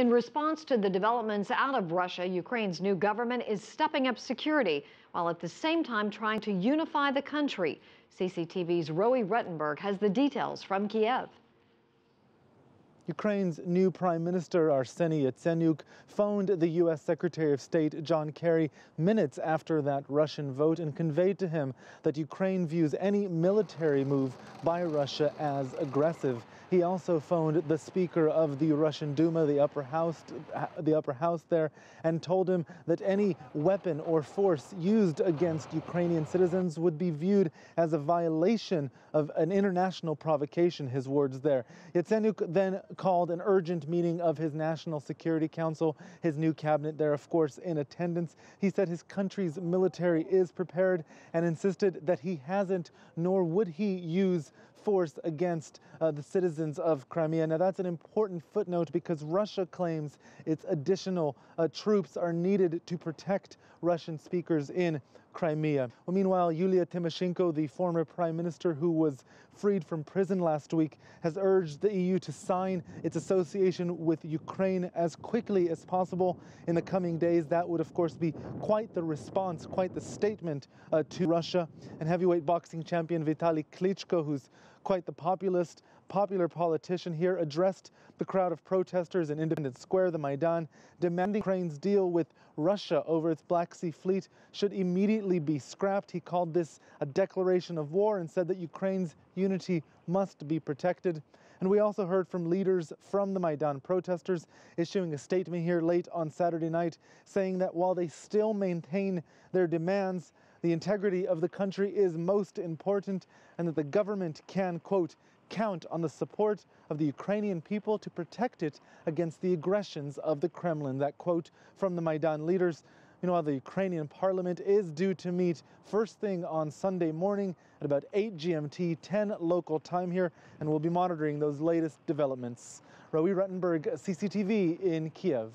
In response to the developments out of Russia, Ukraine's new government is stepping up security while at the same time trying to unify the country. CCTV's Roee Ruttenberg has the details from Kiev. Ukraine's new Prime Minister Arseny Yatsenyuk phoned the U.S. Secretary of State John Kerry minutes after that Russian vote and conveyed to him that Ukraine views any military move by Russia as aggressive. He also phoned the Speaker of the Russian Duma, the upper house, the upper house there, and told him that any weapon or force used against Ukrainian citizens would be viewed as a violation of an international provocation. His words there. Yatsenyuk then called an urgent meeting of his National Security Council, his new cabinet there, of course, in attendance. He said his country's military is prepared and insisted that he hasn't, nor would he use force against uh, the citizens of Crimea. Now, that's an important footnote because Russia claims its additional uh, troops are needed to protect Russian speakers in Crimea. Well, meanwhile, Yulia Tymoshenko, the former prime minister who was freed from prison last week, has urged the EU to sign its association with Ukraine as quickly as possible in the coming days. That would, of course, be quite the response, quite the statement uh, to Russia. And heavyweight boxing champion Vitaly Klitschko, who's quite the populist, popular politician here, addressed the crowd of protesters in Independence Square, the Maidan, demanding Ukraine's deal with Russia over its Black Sea fleet should immediately be scrapped. He called this a declaration of war and said that Ukraine's unity must be protected. And we also heard from leaders from the Maidan protesters issuing a statement here late on Saturday night saying that while they still maintain their demands, the integrity of the country is most important and that the government can, quote, count on the support of the Ukrainian people to protect it against the aggressions of the Kremlin. That quote from the Maidan leaders. You Meanwhile, the Ukrainian parliament is due to meet first thing on Sunday morning at about 8 GMT, 10 local time here, and we'll be monitoring those latest developments. Roee Ruttenberg, CCTV in Kiev.